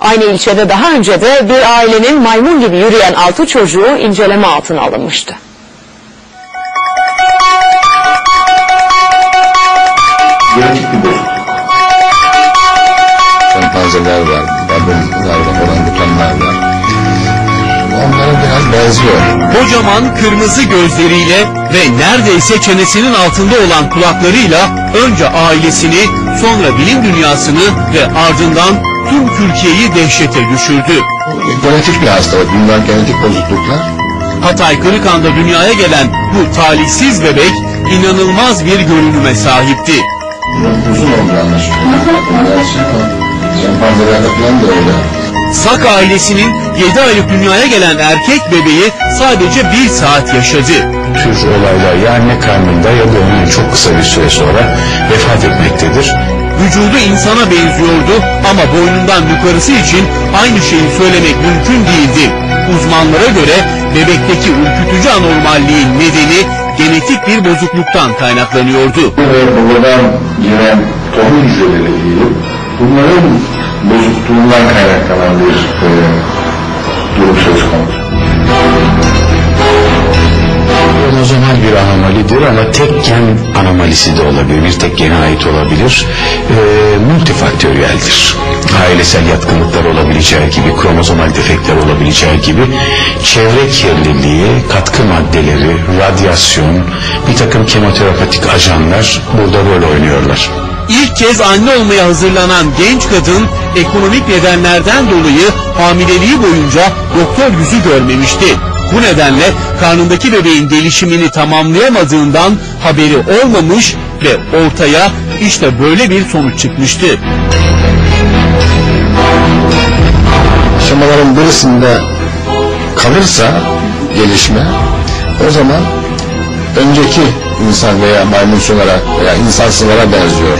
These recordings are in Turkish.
Aynı ilçede daha önce de bir ailenin maymun gibi yürüyen altı çocuğu inceleme altına alınmıştı. Şempanzeler var, babunlar var, orangutanlar var. Onlara biraz benziyor. Kocaman kırmızı gözleriyle ve neredeyse çenesinin altında olan kulaklarıyla önce ailesini, sonra bilim dünyasını ve ardından tüm Türkiye'yi dehşete düşürdü. Genetik bir hastalık. Bunlar genetik bozukluklar. Hatay Kırıkan'da dünyaya gelen bu talihsiz bebek inanılmaz bir görünüme sahipti. Uzun oldu anlaşılıyor. Şempanzelerde falan da öyle. Sak ailesinin 7 aylık dünyaya gelen erkek bebeği sadece bir saat yaşadı. tür olaylar ya anne karnında ya da onun çok kısa bir süre sonra vefat etmektedir. Vücudu insana benziyordu ama boynundan yukarısı için aynı şeyi söylemek mümkün değildi. Uzmanlara göre bebekteki ürkütücü anormalliğin nedeni genetik bir bozukluktan kaynaklanıyordu. Ve babadan gelen tohum hücreleri diyelim. Bunların bozukluğundan kaynaklanan bir e, durum söz konusu. Kromozomal bir anomalidir ama tek gen anomalisi de olabilir. Bir tek gene ait olabilir. Ee, multifaktöriyeldir. Ailesel yatkınlıklar olabileceği gibi, kromozomal defekler olabileceği gibi çevre kirliliği, katkı maddeleri, radyasyon, bir takım kemoterapatik ajanlar burada rol oynuyorlar. İlk kez anne olmaya hazırlanan genç kadın ekonomik nedenlerden dolayı hamileliği boyunca doktor yüzü görmemişti. Bu nedenle karnındaki bebeğin gelişimini tamamlayamadığından haberi olmamış ve ortaya işte böyle bir sonuç çıkmıştı. aşamaların birisinde kalırsa gelişme o zaman önceki insan veya maymunsulara veya insansılara benziyor.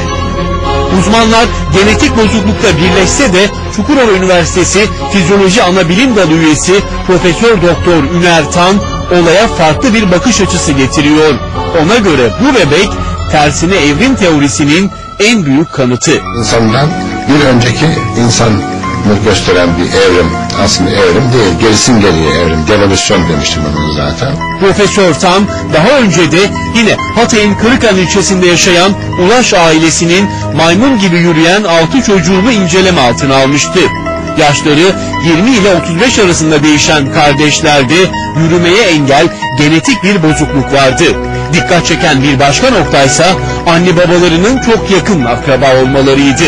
Uzmanlar genetik bozuklukta birleşse de Çukurova Üniversitesi Fizyoloji Anabilim Dalı üyesi Profesör Doktor Üner Tan olaya farklı bir bakış açısı getiriyor. Ona göre bu bebek tersine evrim teorisinin en büyük kanıtı. İnsandan bir önceki insanı gösteren bir evrim. Aslında evrim değil, gerisin geriye evrim. Devolüsyon demiştim onu zaten. Profesör Tan daha önce de yine Hatay'ın Kırıkan ilçesinde yaşayan Ulaş ailesinin maymun gibi yürüyen 6 çocuğunu inceleme altına almıştı. Yaşları 20 ile 35 arasında değişen kardeşlerde yürümeye engel genetik bir bozukluk vardı. Dikkat çeken bir başka noktaysa anne babalarının çok yakın akraba olmalarıydı.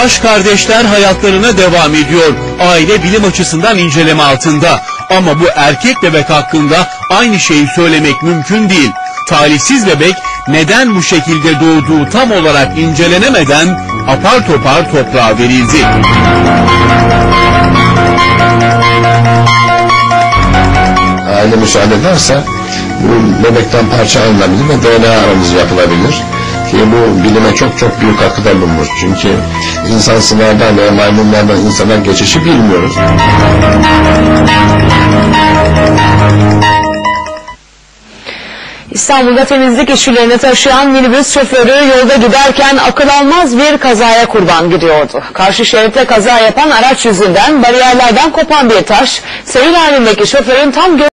Ulaş kardeşler hayatlarına devam ediyor. Aile bilim açısından inceleme altında. Ama bu erkek bebek hakkında aynı şeyi söylemek mümkün değil. Talihsiz bebek neden bu şekilde doğduğu tam olarak incelenemeden apar topar toprağa verildi. Aile müsaade ederse bu bebekten parça alınabilir ve DNA analizi yapılabilir. Ki bu bilime çok çok büyük katkıda bulunmuş. Çünkü insansılardan veya maymunlardan insana geçişi bilmiyoruz. İstanbul'da temizlik işçilerini taşıyan minibüs şoförü yolda giderken akıl almaz bir kazaya kurban gidiyordu. Karşı şeritte kaza yapan araç yüzünden bariyerlerden kopan bir taş seyir halindeki şoförün tam